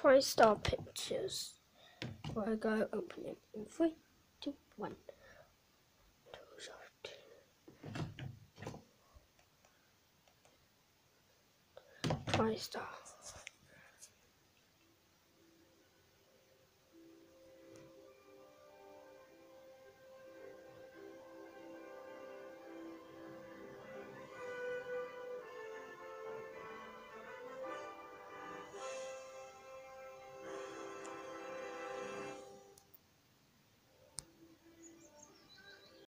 TriStar Pictures. Where I go open it in three, two, one. star